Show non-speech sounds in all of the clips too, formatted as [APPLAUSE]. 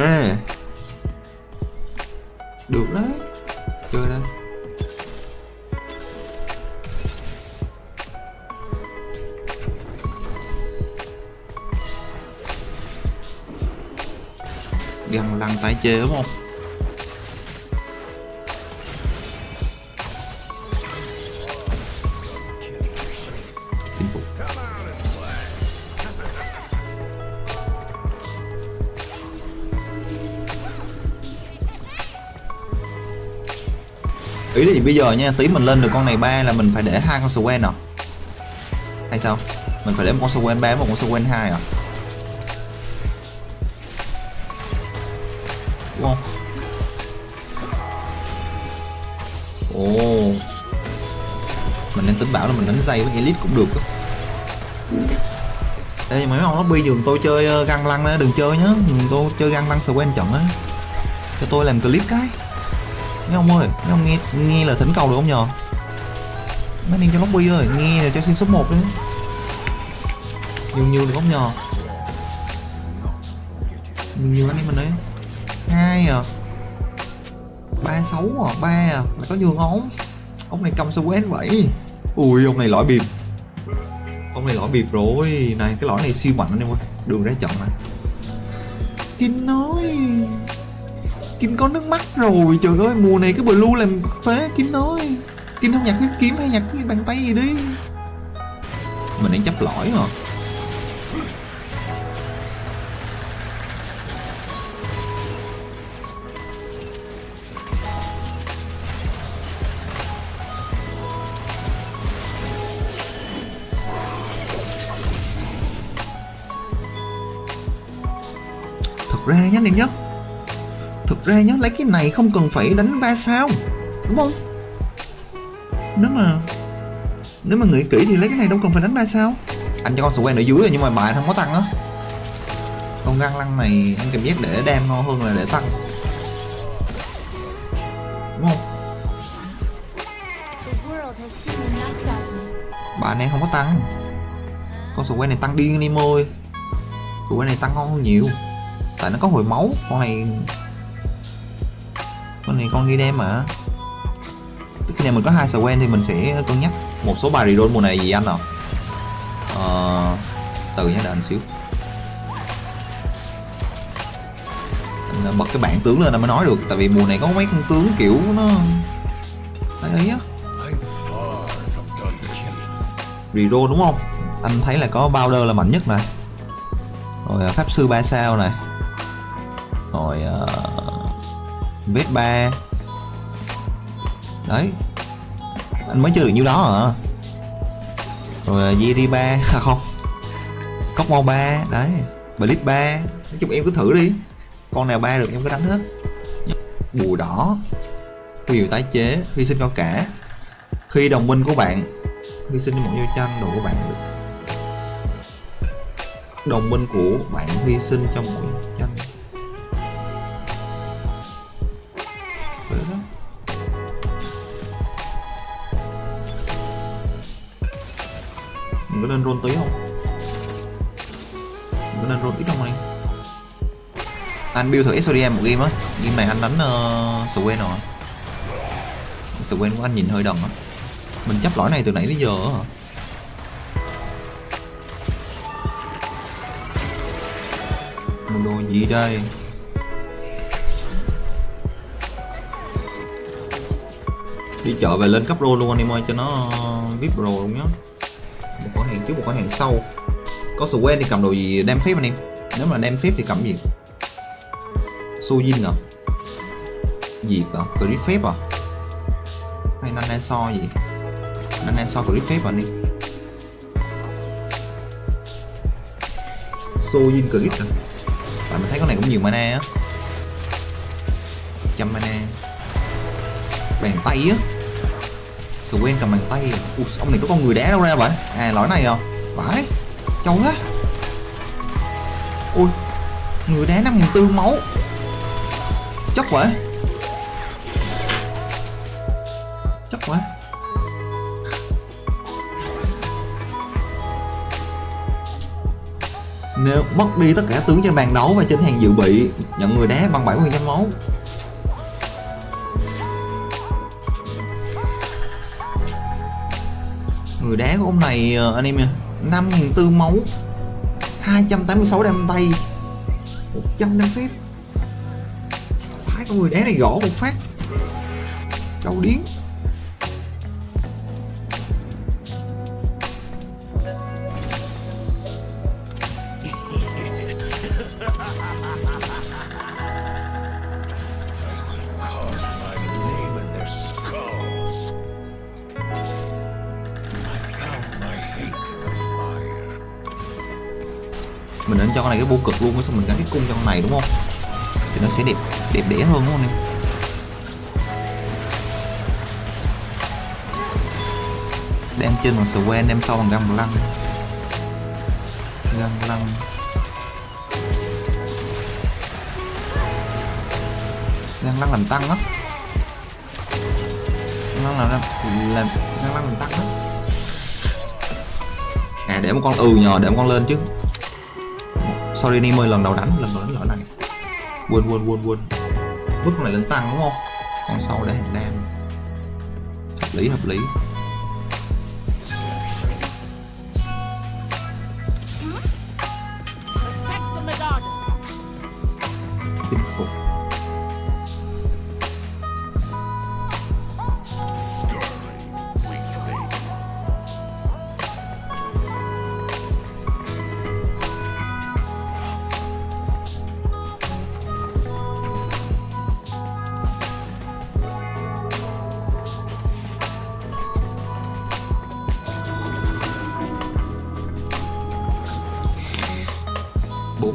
à Được đấy. Chơi đây. Gần lăng tái chế đúng không? Bây giờ nha tí mình lên được con này ba là mình phải để hai con Swen à? Hay sao? Mình phải để một con Swen ba một con Swen hai à? Đúng không? Ồ. Mình nên tính bảo là mình đánh dây với elite cũng được á. Ê, mấy ông lobby giường tôi chơi ờ, găng lăng á, đừng chơi nhá. Tôi chơi găng lăng Swen chọn á. Cho tôi làm clip cái mấy ông ơi mấy ông nghe nghe lời thỉnh cầu được không nhờ? Mấy anh em trong lobby ơi nghe là cho xin số 1 đi nhiều nhiều được không nhờ? Nhiều nhiều anh em mình đấy. Hai à. Ba sáu à ba à. Là có vừa ngón, ông này cầm sao quen vậy? Ui ông này lõi bịp. Ông này lõi bịp rồi. Này cái lõi này siêu mạnh anh em ơi. Đường ra chọn này kinh nói. Kim có nước mắt rồi. Trời ơi, mùa này cái blue làm phế. Kim nói, Kim không nhặt cái kiếm hay nhặt cái bàn tay gì đi. Mình đang chấp lỗi hả? Thực ra nhá anh em Thực ra nhớ lấy cái này không cần phải đánh ba sao. Đúng không? Nếu mà Nếu mà nghĩ kỹ thì lấy cái này đâu cần phải đánh ba sao. Anh cho con square ở dưới rồi, nhưng mà bài không có tăng á. Con găng lăng này, anh cảm giác để đam ngon hơn là để tăng. Đúng không? The. Bài này không có tăng. Con square này tăng điên đi môi. ơi. Quen này tăng ngon hơn nhiều. Tại nó có hồi máu, Con này con này con ghi đem mà. Tức khi nào mình có hai quen thì mình sẽ cân nhắc. Một số bài reroll mùa này gì anh nào. ờ, từ nhé đợi anh xíu. Anh ờ, bật cái bảng tướng lên là mới nói được tại vì mùa này có mấy con tướng kiểu nó ấy ấy á. Reroll đúng không? Anh thấy là có Bowder là mạnh nhất này. Rồi ờ, pháp sư 3 sao này. Rồi uh, vết ba. Đấy. Anh mới chơi được nhiêu đó hả? rồi à, Yeri ba. [LAUGHS] À không. Cốc mau ba. Đấy. Blitz ba. Nói chung em cứ thử đi. Con nào ba được em cứ đánh hết. Bùi đỏ. Điều tái chế. Hy sinh cao cả. Khi đồng minh của bạn. Hy sinh một giao tranh đồ của bạn được. Đồng minh của bạn hy sinh trong mỗi Mình có nên roll tí không? Mình có nên roll ít không anh? Anh build thử SODM một game á Game này anh đánh ờ, uh, Swen rồi Swen của anh nhìn hơi đần á Mình chấp lõi này từ nãy đến giờ á hả? Mua đồ gì đây? đi chợ về lên cấp pro luôn anh em ơi cho nó ờ, vip pro luôn nhá một cửa hàng, trước một cửa hàng sau. Có Swen thì cầm đồ gì đem phép anh em. Nếu mà đem phép thì cầm gì? Sojin à? Gì cả clip phép à? Hay nana so gì? Nana so clip phép à anh em Sojin crit à? Tại mình thấy con này cũng nhiều mana á. Trăm mana. Bàn tay á quen cầm bàn tay. Ui, ông này có con người đá đâu ra vậy? À lõi này à. Phải. Châu á ui người đá năm nghìn tư máu. Chất vậy chất quá. Nếu mất đi tất cả tướng trên bàn đấu và trên hàng dự bị nhận người đá bằng 70% máu. Người đá của ông này ờ, anh em nha 5.400 máu 286 đam tay 100 đam phép. Phải con người đá này gõ một phát. Châu điếng. Cho con này cái vô cực luôn xong mình gắn cái cung cho con này, đúng không? Thì nó sẽ đẹp đẹp đẽ hơn, đúng không em đem trên bằng Swen đem sau bằng găng lăng. Găng lăng. Găng lăng làm tăng á. Găng lăng làm làm găng lăng làm tăng á. À để một con ừ nhờ, để một con lên chứ sorry anh em ơi lần đầu đánh, lần đầu đánh lỡ này quên quên quên quên vứt con này lên tăng đúng không? Con sau để hành đam hợp lý hợp lý.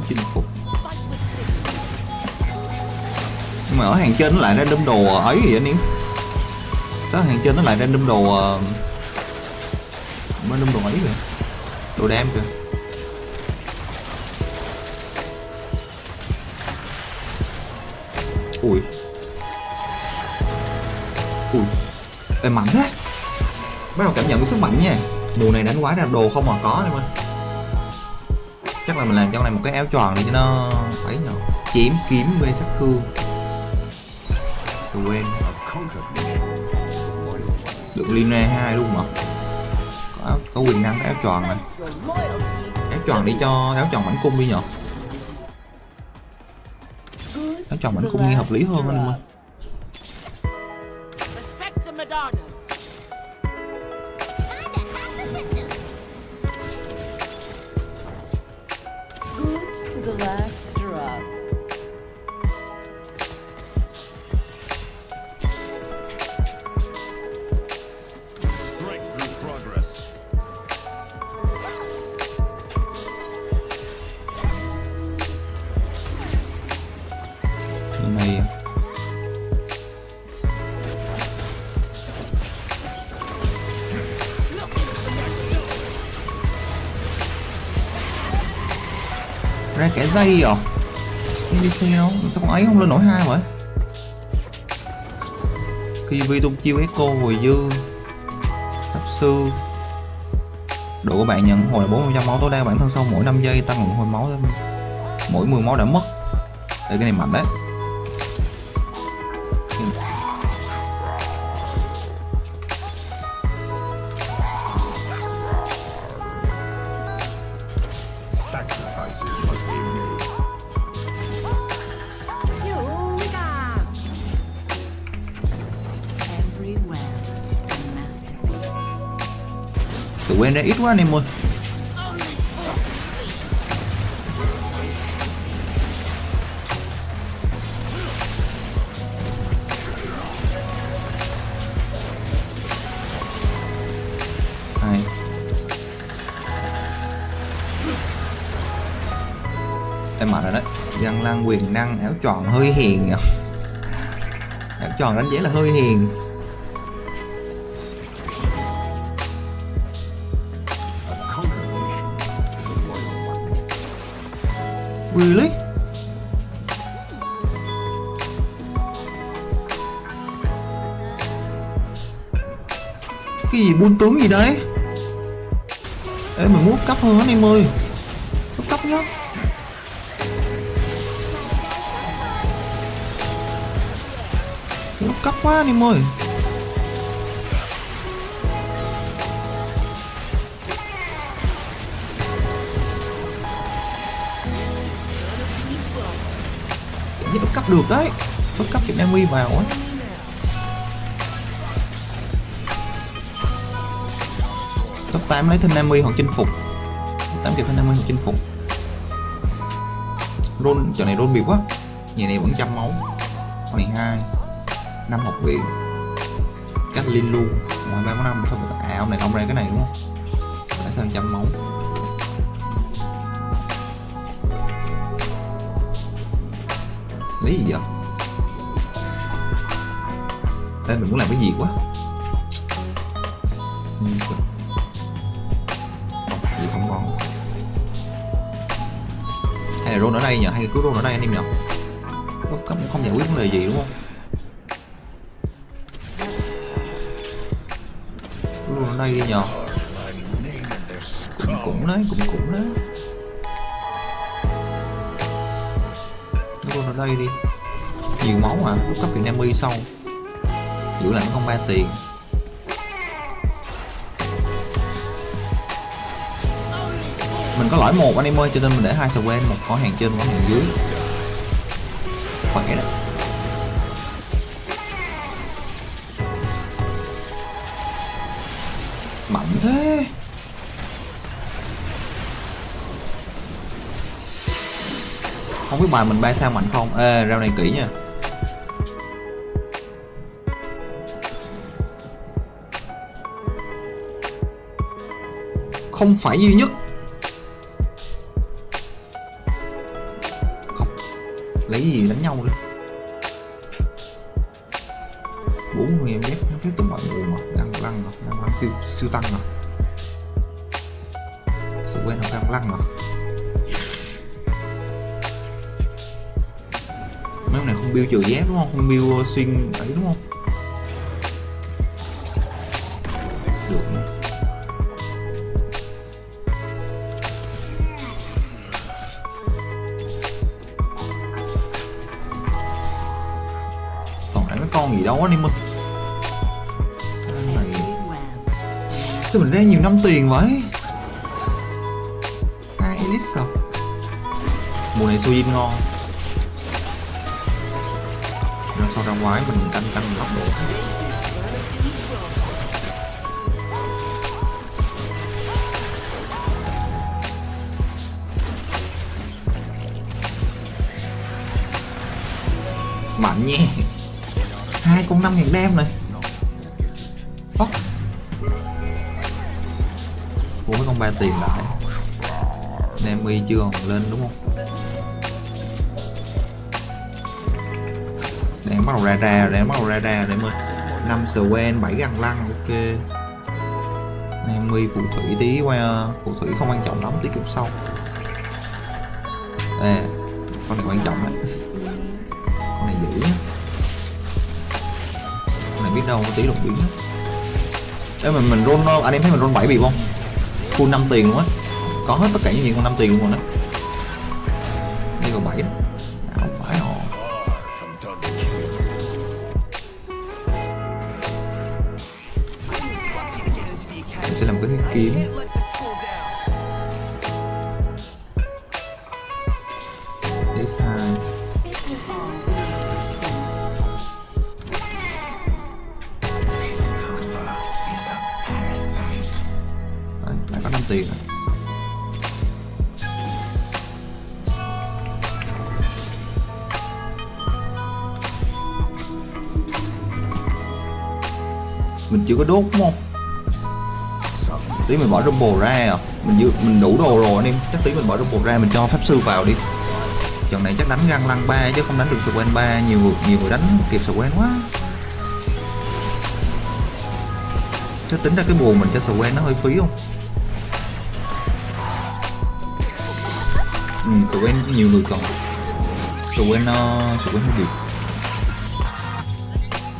Chinh phục. Nhưng mà ở hàng trên nó lại ra đâm đồ ờ, ấy vậy anh em sao hàng trên nó lại ra đâm đồ ờ, mới đâm đồ ấy kìa đồ đam kìa. Ui. Ui. Ê, mạnh thế. Bắt đầu cảm nhận được sức mạnh nha. Mùa này đánh quái ra đồ không mà có em ơi chắc là mình làm cho này một cái áo tròn để cho nó ấy nhở? Chém kiếm về sát thương Tôi quên được Lina 2 luôn mà có, áo, có quyền năng cái áo tròn này áo tròn đi cho áo tròn mảnh cung đi nhở? Áo tròn mảnh cung nghe hợp lý hơn anh em ơi. Ra kẻ dây à? NPC đâu sao con ấy không lên nổi hai vậy? Khi tung chiêu echo hồi dư pháp sư, độ của bạn nhận hồi là 40% máu tối đa, bản thân sau mỗi 5 giây tăng một hồi máu lên, mỗi 10 máu đã mất. Đây cái này mạnh đấy. Sự quên ra ít quá anh em ơi em mạnh rồi đấy. Giang Lan quyền năng áo tròn hơi hiền áo tròn đánh giá là hơi hiền. Really? cái gì buôn tướng gì đấy? Ê mình muốn cấp hơn anh em ơi. Cấp cấp nhá. Cấp quá anh em ơi. Cấp được đấy. Bất cấp chụp Nami vào ấy Cấp 8 lấy thêm Nami hoặc chinh phục. Cấp 8 chụp thêm Nami hoặc chinh phục. Roll, chỗ này roll bị quá. Nhà này vẫn trăm máu. Con này 2 năm học viện. Cách liên luôn Ngoài 3 năm thôi À ông này ông ra cái này đúng không? Tại sao trăm máu? Lấy gì vậy? Đây mình muốn làm cái gì quá? Gì không ngon Hay là rôn ở đây nhỉ Hay là cứ rôn ở đây anh em nhỉ Không, không, không giải quyết vấn đề gì đúng không? Cứ rôn ở đây đi nhỉ Cũng cũng đấy, cũng cũng đấy. Đây đi. Nhiều máu à, lúc cấp Việt Nam y Giữ lại không ba tiền. Mình có lõi một anh em ơi cho nên mình để hai sờ quen một có hàng trên một có hàng dưới. Khỏe đó mạnh thế. Không biết bài mình bay sao mạnh không? Ê rau này kỹ nha. Không phải duy nhất. Không. Lấy gì đánh nhau nữa bốn người em ghét nó tiếp tục mọi người mà. Đang lăng mà. Đang lăng siêu siêu tăng mà. Sự quen nó đang lăng mà. Mấy ông này không build trừ giáp đúng không? Không build xuyên ấy đúng không? Được nữa. còn lại cái con gì đâu anh em ơi này sao mình ra nhiều năm tiền vậy? Hai elite sao mùa này sojin ngon. Ra ngoài, mình canh canh góc độ mạnh nha hai con năm ngàn đem này Fuck Mua mấy con ba tiền lại Nemi chưa? Còn lên đúng không? Bắt đầu ra ra Đang bắt đầu ra ra để mà năm quen bảy găng lăng ok. Nemi phù thủy tí qua Phù thủy không quan trọng lắm tí cũng sau à, Con này quan trọng đấy Con này dữ. Con này biết đâu tí đột biến. Ê mình mình roll anh em thấy mình roll 7 bị không? Full 5 tiền luôn á. Có hết tất cả những gì con 5 tiền luôn rồi đó đi vào 7 đó. Kín Để Đấy, lại có 5 tiền rồi mình chưa có đốt đúng không? Tí mình bỏ double ra à. Mình dự mình đủ đồ rồi anh em. Chắc tí mình bỏ double ra mình cho pháp sư vào đi. Trận này chắc đánh găng lăng ba chứ không đánh được square ba. Nhiều người nhiều người đánh kịp square quá. Chứ tính ra cái buồn mình cho square nó hơi phí không? Ừ, quen nhiều người cần quen nó square hơi bị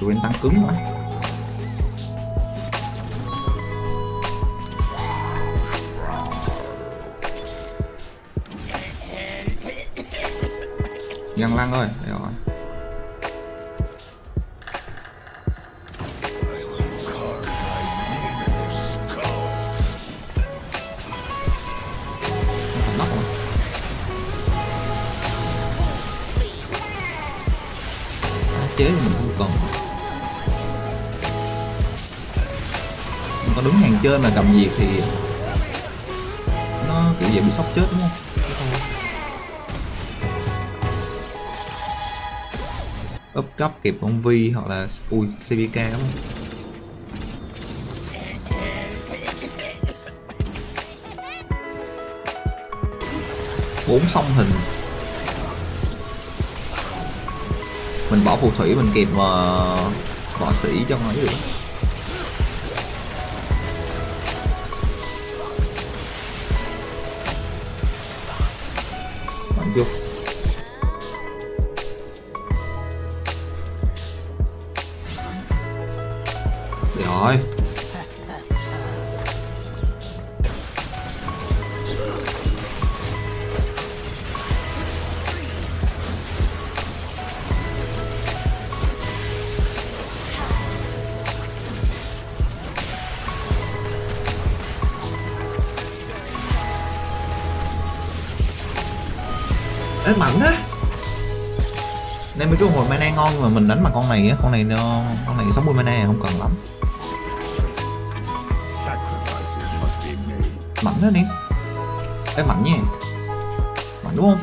quen tăng cứng quá. Giang lăng ơi, đây rồi. Chế thì mình không cần Mình có đứng hàng trên mà cầm diệt thì nó kiểu gì bị sốc chết đúng không? Up cấp kịp con Vi hoặc là ui CBK lắm bốn song hình. Mình bỏ phù thủy, mình kịp mà võ sĩ cho nó được. Bạn chưa rồi. Ê, mạnh thế Nên mấy cái hồi mana ngon nhưng mà mình đánh bằng con này á, Con này nó con này 60 mana à, không cần lắm. Made. Mạnh thế em Ê mạnh nha. Mạnh đúng không?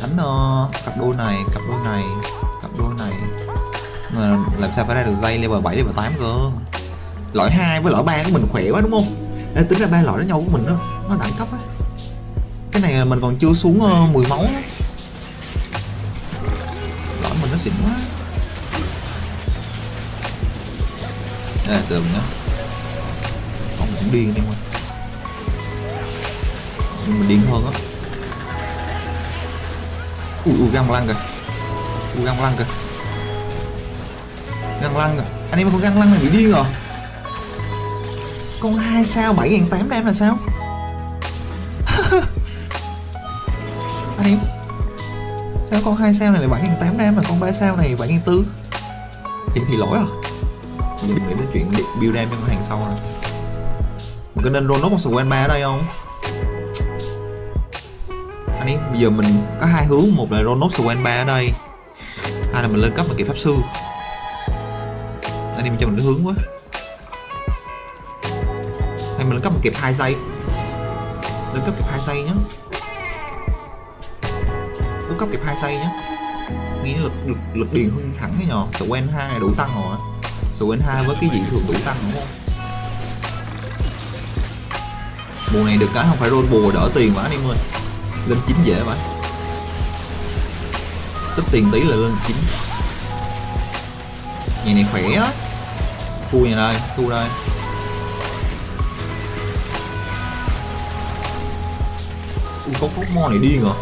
Đánh uh, cặp đôi này, cặp đôi này Cặp đôi này. Mà làm sao phải ra được dây level 7, level 8 cơ? Lõi 2 với lõi 3 của mình khỏe quá đúng không? Ê, tính ra ba lõi đánh nhau của mình nó, nó đẳng cấp á. Cái này mình còn chưa xuống ờ, uh, 10 máu. Lõi mình nó xịn quá. Ê, từ nhá. Không cũng điên em ơi mình điên hơn á. Ui ui găng lăng kìa. Ui găng lăng kìa. Găng lăng kìa. Anh em có găng lăng này bị điên rồi. Con hai sao bảy ngàn tám em là sao? [LAUGHS] Anh em sao con hai sao này là bảy ngàn tám em mà con ba sao này bảy ngàn tư? Điểm thì lỗi à. rồi giờ nghĩ đến chuyện build em cho con hàng sau này, mình có nên roll nốt một square ma ở đây không? Anh ấy. Bây giờ mình có hai hướng, một là Ronos Swan 3 ở đây. Hai là mình lên cấp một kỹ pháp sư. Anh em cho mình cái hướng quá. Hay mình lên cấp một kịp hai giây. Lên cấp kịp hai giây nhá. Lên cấp kịp hai giây nhá. Nghĩ lực lực lực điền hơn hẳn cái nhỏ Swan 2 đủ tăng rồi Swan 2 với cái gì thường đủ tăng đúng không? Mùa này được cái không phải roll bùa đỡ tiền mà, anh em ơi lên chín dễ mà, tích tiền tí là lên chín. Nhà này khỏe á. Thu nhà đây thu đây. Ui, có cốc mo này điên rồi.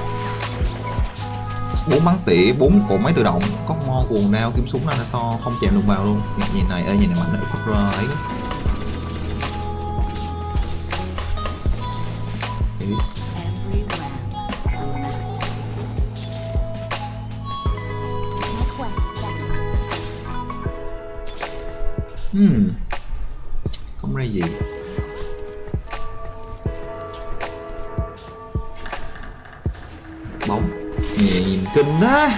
Bốn bắn tỉa bốn cỗ máy tự động. Cốc mo cuồng đao kiếm súng ra so không chạm được vào luôn. Nhà, này ơi nhà này mạnh ở ấy đó Bóng. Nhẹ nhìn kinh đó.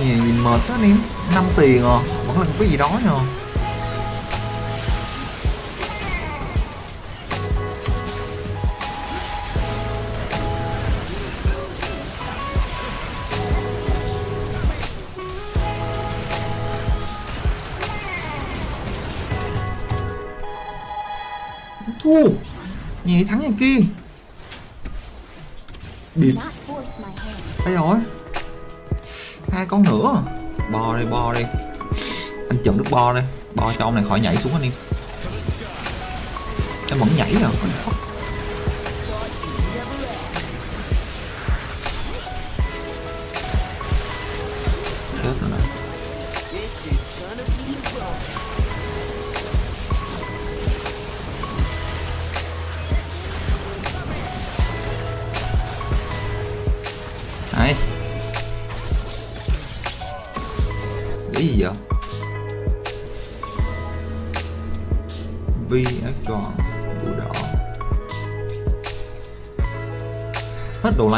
Nhẹ nhìn mệt đó anh em. 5 tiền à. Vẫn là cái gì đó nhờ. Thua. Nhìn thấy thắng nhà kia. Bịp. Đây rồi Hai con nữa. Bò đi bò đi. Anh chận được bo đây Bo cho ông này khỏi nhảy xuống anh em Em vẫn nhảy à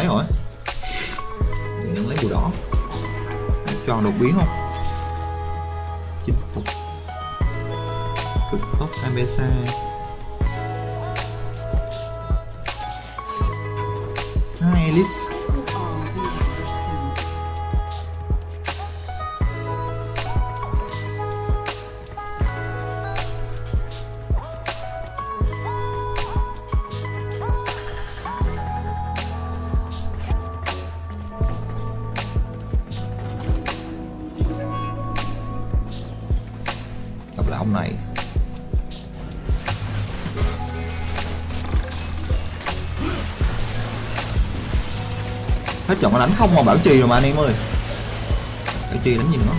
lấy rồi nhận lấy bùa đỏ. Cho tròn đột biến không? Chinh phục. Cực tốc abc hai Alice trận nó đánh không mà bảo trì rồi mà anh em ơi. Bảo trì đánh gì nữa?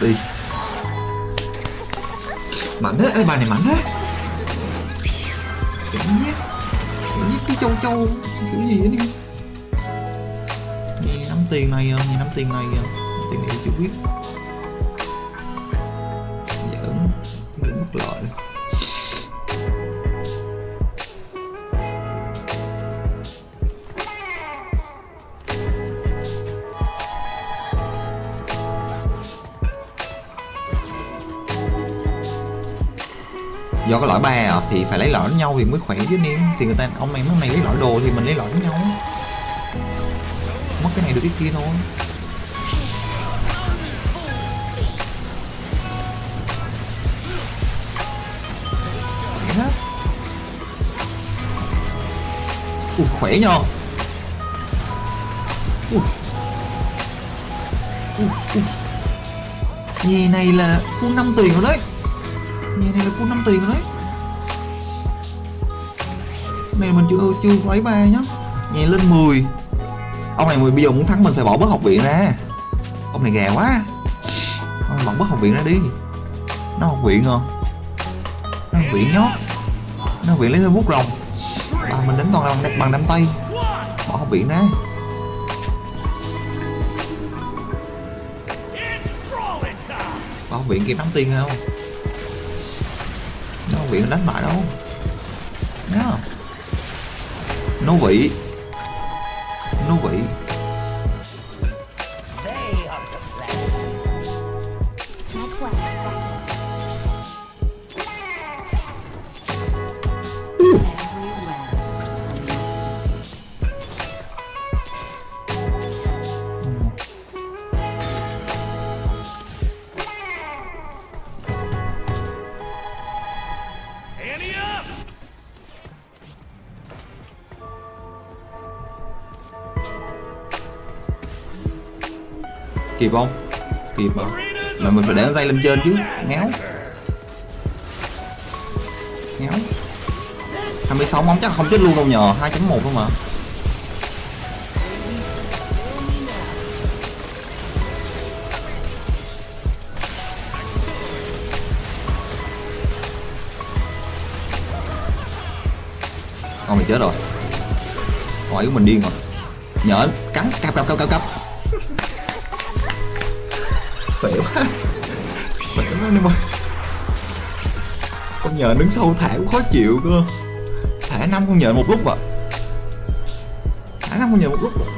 Đi. Mạnh thế, ê, bài này mạnh thế. Cảm giác cảm giác cái châu châu, kiểu gì ấy đi. Nắm tiền này ờ, nắm tiền này ờ, tiền này chưa biết. Cái do cái lõi ba à, thì phải lấy lõi với nhau thì mới khỏe chứ anh em thì người ta ông này ông này lấy lõi đồ thì mình lấy lõi với nhau. Mất cái này được cái kia thôi. Ui, khỏe nhờ. Ui. Ui, ui. Nhà này là full 5 tiền rồi đấy. Nhà này là full 5 tiền rồi đấy. Này mình chưa chưa lấy ba nhá. Nhà lên 10 Ông này bây giờ muốn thắng mình phải bỏ bớt học viện ra. Ông này gà quá. Ông này bỏ bớt học viện ra đi. Nó học viện không Nó học viện nhót Nó học viện lấy bút rồng bằng, bằng đám tay. Bỏ học biển ra. Bỏ học biển kịp nắm tiền không? Nó học biển đánh bại đâu? Nhá nó vị nó vị Kịp không Kịp mà Mà mình phải để dây lên trên chứ. Ngáo. Ngáo. 26 móng chắc không chết luôn đâu nhờ. 2.1 luôn mà. Con mày chết rồi. Hỏi của mình điên rồi. Nhỡ cắn cặp cặp cặp cặp cặp Khỏe quá anh em ơi. Con nhờ đứng sâu thả cũng khó chịu cơ. Thả năm con nhện một lúc à Thả năm con nhện một lúc à.